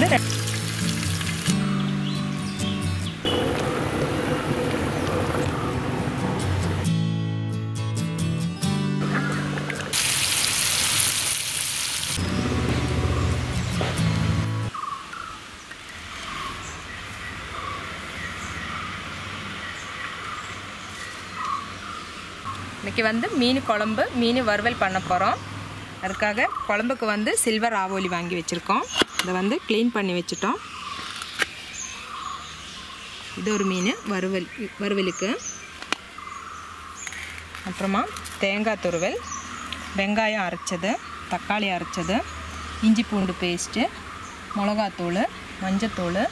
வந்து இன்னைக்கு வந்து மீன் குழம்பு மீன் வறுவல் பண்ண போகிறோம் அதுக்காக குழம்புக்கு வந்து சில்வர் ஆவோலி வாங்கி வச்சுருக்கோம். இதை வந்து க்ளீன் பண்ணி வச்சுட்டோம். இது ஒரு மீன் வறுவல் வறுவலுக்கு. அப்புறமா தேங்காய் துருவல் வெங்காயம் அரைச்சது தக்காளி அரைச்சது இஞ்சி பூண்டு பேஸ்ட்டு மிளகாத்தூள் மஞ்சத்தூள்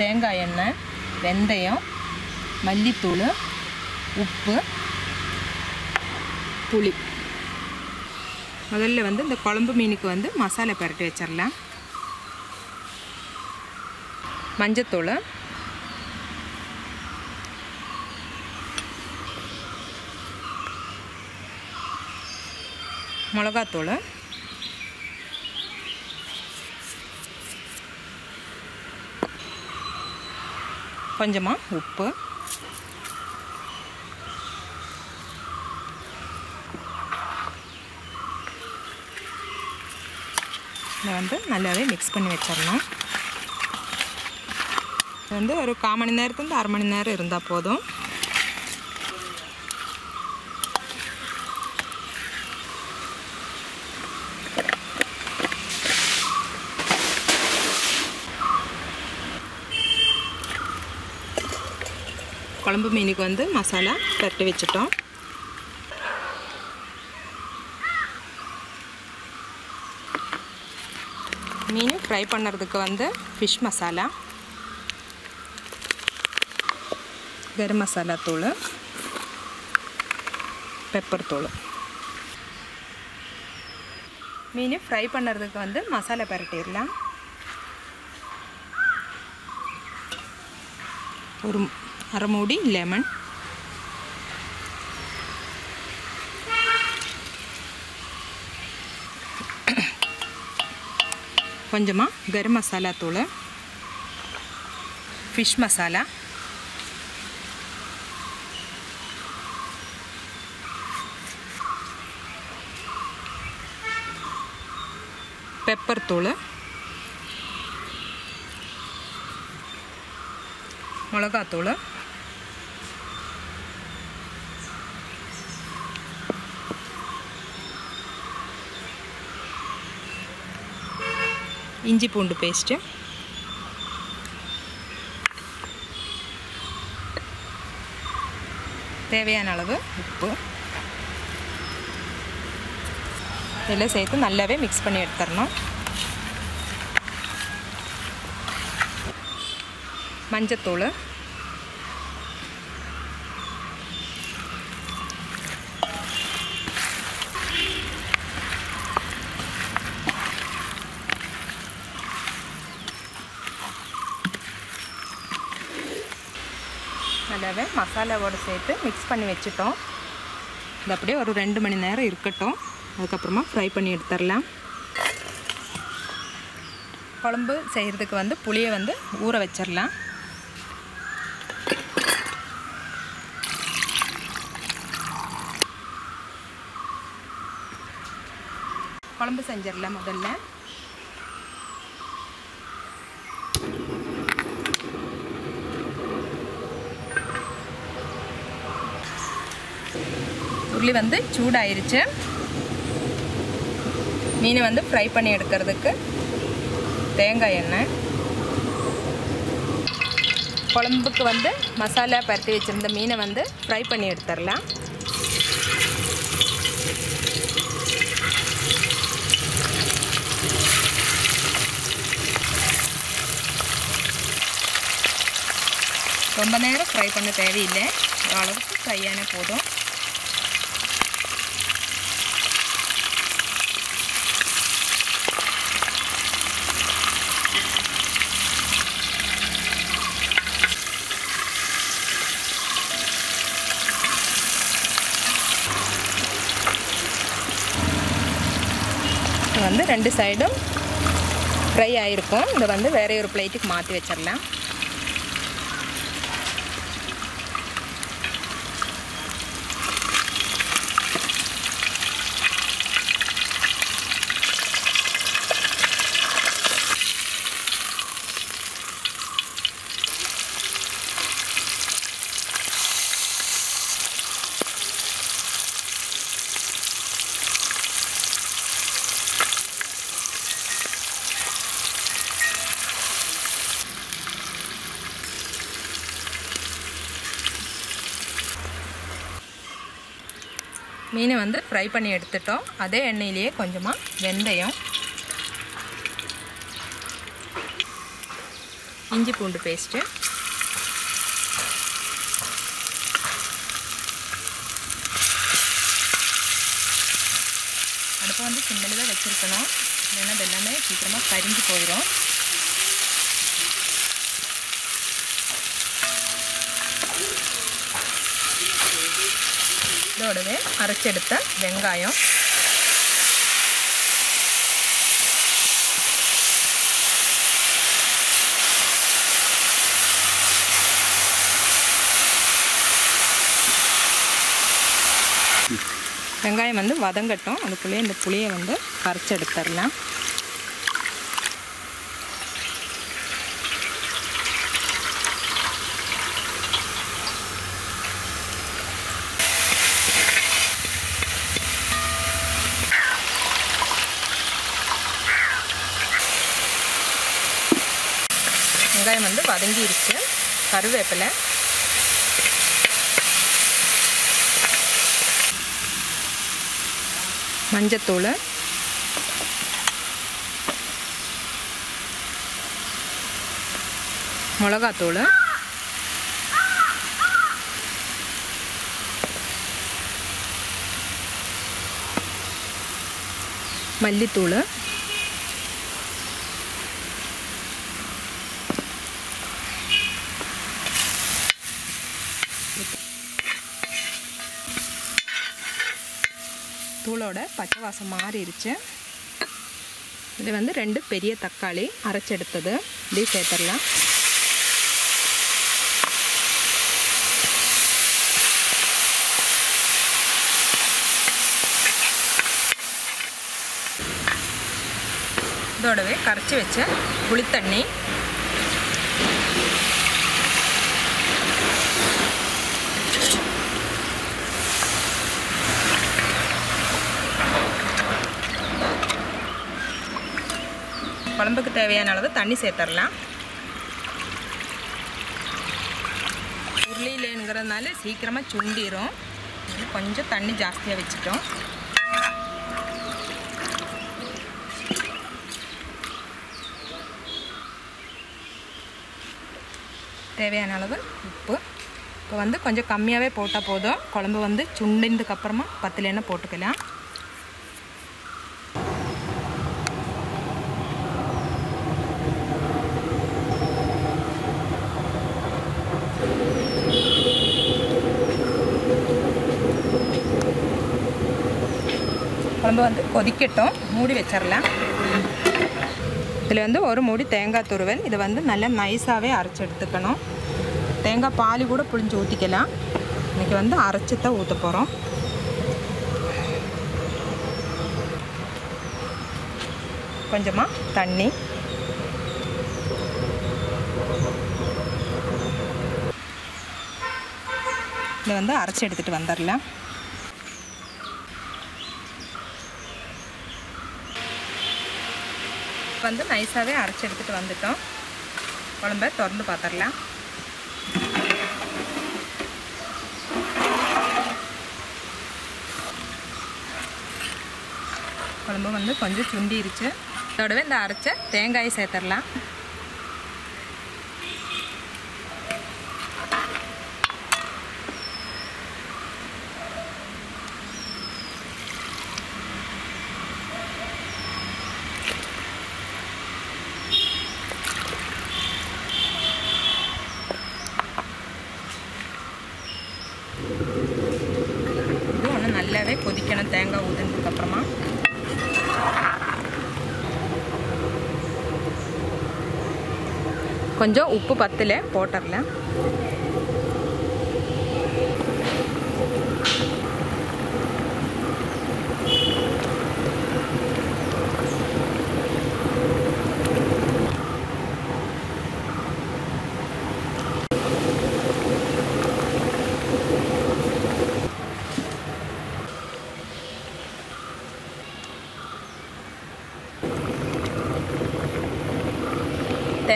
தேங்காய் எண்ணெய் வெந்தயம் மல்லித்தூள் உப்பு புளி. முதல்ல வந்து இந்த குழம்பு மீனுக்கு வந்து மசாலா பரட்டி வச்சிடலாம். மஞ்சத்தூள். மிளகாத்தூள். கொஞ்சமாக உப்பு. இதை வந்து நல்லாவே மிக்ஸ் பண்ணி வச்சிடணும். வந்து ஒரு கால் மணி நேரத்துலேருந்து அரை மணி நேரம் இருந்தால் போதும். குழம்பு மீனுக்கு வந்து மசாலா பரட்டி வச்சுட்டோம். மீன் ஃப்ரை பண்ணுறதுக்கு வந்து ஃபிஷ் மசாலா. கரம் மசாலா தூள் பெப்பர் தூள் மீன் ஃப்ரை பண்ணுறதுக்கு வந்து மசாலா பரட்டிடலாம் ஒரு அரை மூடி லெமன் கொஞ்சமாக கரம் மசாலா தூள் ஃபிஷ் மசாலா பெப்பர் தூள் மிளகாத்தூள். இஞ்சி பூண்டு பேஸ்ட்டு. தேவையான அளவு உப்பு. இதெல்லாம் சேர்த்து நல்லாவே மிக்ஸ் பண்ணி எடுத்துடணும். மஞ்சத்தூள். நல்லாவே மசாலாவோடு சேர்த்து மிக்ஸ் பண்ணி வச்சுட்டோம். இது அப்படியே ஒரு ரெண்டு மணி நேரம் இருக்கட்டும். அதுக்கப்புறமா ஃப்ரை பண்ணி எடுத்துடலாம். குழம்பு செய்கிறதுக்கு வந்து புளியை வந்து ஊற வச்சிடலாம். குழம்பு செஞ்சிடலாம் முதல்ல. உருளி வந்து சூடாயிருச்சு. மீனை வந்து ஃப்ரை பண்ணி எடுக்கிறதுக்கு தேங்காய் எண்ணெய். குழம்புக்கு வந்து மசாலா பரட்டி வச்சுருந்த மீனை வந்து ஃப்ரை பண்ணி எடுத்துடலாம். ரொம்ப நேரம் ஃப்ரை பண்ண தேவையில்லை. ஓரளவுக்கு ஃப்ரை ஆனால் போதும். இது வந்து ரெண்டு சைடும் ஃப்ரை ஆகிருக்கும் இதை வந்து வேற ஒரு பிளேட்டுக்கு மாற்றி வச்சிடலாம். மீனை வந்து ஃப்ரை பண்ணி எடுத்துட்டோம். அதே எண்ணெயிலேயே கொஞ்சமாக வெந்தயம். இஞ்சி பூண்டு பேஸ்ட்டு அடுப்பை வந்து சிம்மலில் தான் வச்சுருக்கணும். இல்லைன்னா அது எல்லாமே சீக்கிரமாக கரிஞ்சு போயிடும் இதோடவே அரைச்செடுத்த வெங்காயம் வெங்காயம் வந்து வதங்கட்டும் அதுக்குள்ளேயே இந்த புளியை வந்து கரைச்சி எடுத்துடலாம் வெங்காயம் வந்து வதங்கிருச்சு கருவேப்பிலை. மஞ்சத்தூள். மிளகாத்தூள். மல்லித்தூள். தூளோட பச்சை வாசம் மாறிடுச்சு. இது வந்து ரெண்டு பெரிய தக்காளி அரைச்செடுத்தது. இப்படி சேர்த்துடலாம். இதோடவே கரைச்சி வச்ச புளித்தண்ணி குழம்புக்கு தேவையான அளவு தண்ணி சேர்த்துடலாம். உருளையிலேங்கிறதுனால சீக்கிரமாக சுண்டிரும். கொஞ்சம் தண்ணி ஜாஸ்தியாக வச்சுட்டோம். தேவையான அளவு உப்பு. இப்போ வந்து கொஞ்சம் கம்மியாகவே போட்டால் போதும். குழம்பு வந்து சுண்டினதுக்கு அப்புறமா போட்டுக்கலாம். குழம்பு வந்து கொதிக்கட்டும். மூடி வச்சிடலாம் இதில் வந்து ஒரு மூடி தேங்காய் துருவல். இதை வந்து நல்லா நைஸாகவே அரைச்சி எடுத்துக்கணும். தேங்காய் பால் கூட புளிஞ்சு ஊற்றிக்கலாம் இன்றைக்கி வந்து அரைச்சி தான் ஊற்ற போகிறோம் கொஞ்சமாக தண்ணி. இதை வந்து அரைச்சி எடுத்துகிட்டு வந்துடலாம் வந்து நைஸாகவே அரைச்சி எடுத்துகிட்டு வந்துட்டோம். குழம்ப திறந்து பார்த்துடலாம். குழம்பு வந்து கொஞ்சம் சுண்டிருச்சு. இதோடவே இந்த அரைச்ச தேங்காயை சேர்த்துடலாம் இது ஒன்று நல்லாவே கொதிக்கணும் தேங்காய் ஊதுனதுக்கப்புறமா கொஞ்சம் உப்பு பத்தில் போட்டுடலாம்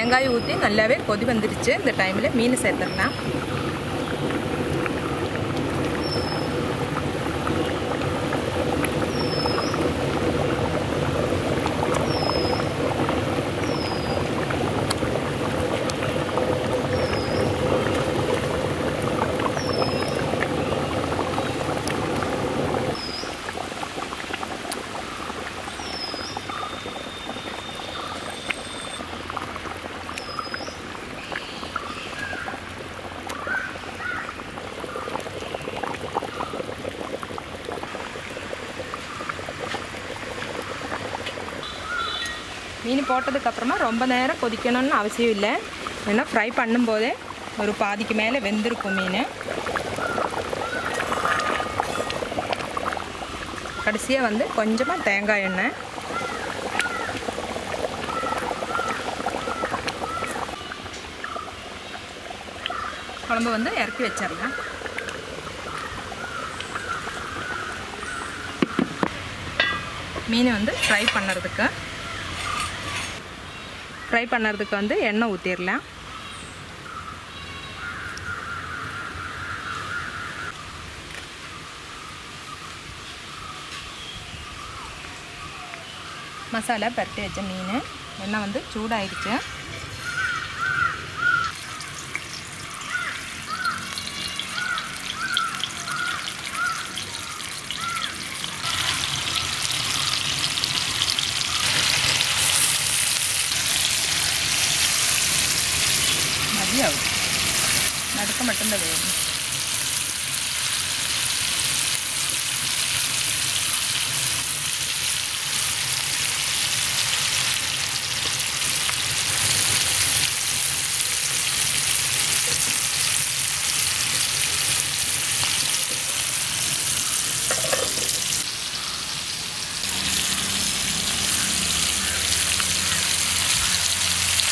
தேங்காய் ஊற்றி நல்லாவே கொதி வந்துடுச்சு. இந்த டைமில் மீன் சேர்த்துடலாம் போட்டதுக்கப்புறமா ரொம்ப நேரம் கொதிக்கணும்னு அவசியம் இல்லை. ஏன்னா ஃப்ரை பண்ணும்போதே ஒரு பாதிக்கு மேலே வெந்திருக்கும் மீன். கடைசியாக வந்து கொஞ்சமாக தேங்காய் எண்ணெய். குழம்பு வந்து இறக்கி வச்சிடலாம். மீன் வந்து ஃப்ரை பண்ணுறதுக்கு. ஃப்ரை பண்ணுறதுக்கு வந்து எண்ணெய் ஊற்றிடலாம் மசாலா பரட்டி வச்ச மீன். எண்ணெய் வந்து சூடாயிருச்சு நடுக்க மட்டும்தான் வேணும்.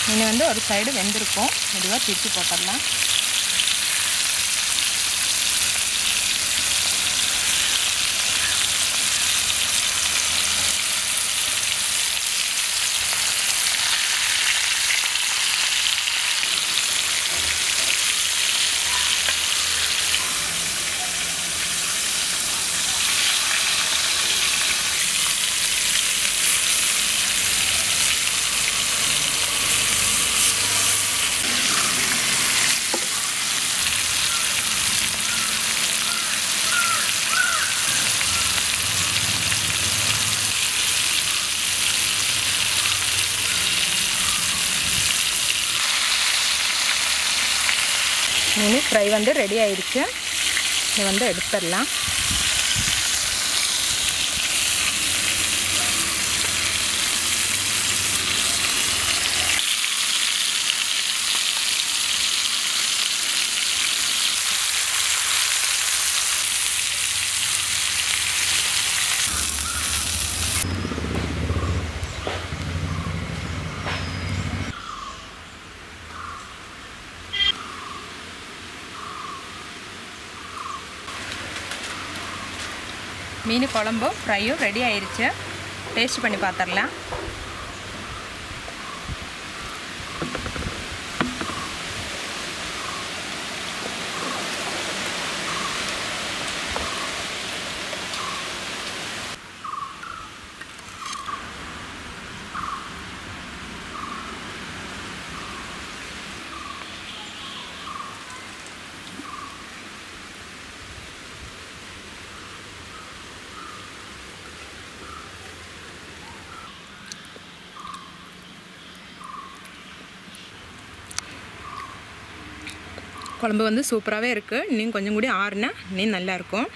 மீன் வந்து ஒரு சைடு வெந்திருக்கும். மெதுவாக திருப்பி போட்டுடலாம் மீன் ஃப்ரை வந்து ரெடி ஆயிடுச்சு. இதை வந்து எடுத்துடலாம். மீன் குழம்பும் ஃப்ரையும் ரெடி ஆயிருச்சு. டேஸ்ட் பண்ணி பார்த்துடலாம் குழம்பு வந்து சூப்பராகவே இருக்குது இன்னும் கொஞ்சம் கூட ஆறுனா இன்னும் நல்லாயிருக்கும்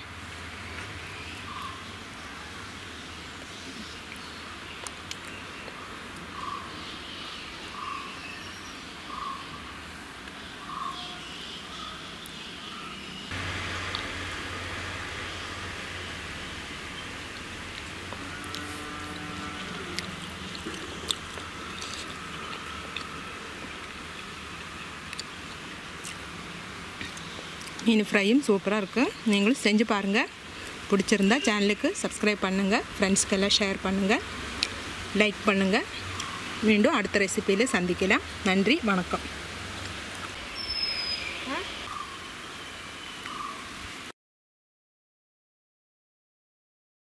மீன் ஃப்ரையும் சூப்பராக இருக்குது நீங்களும் செஞ்சு பாருங்கள் பிடிச்சிருந்தா சேனலுக்கு சப்ஸ்கிரைப் பண்ணுங்கள் ஃப்ரெண்ட்ஸ்க்கெல்லாம் ஷேர் பண்ணுங்கள் லைக் பண்ணுங்கள் மீண்டும் அடுத்த ரெசிப்பியில் சந்திக்கலாம். நன்றி வணக்கம்.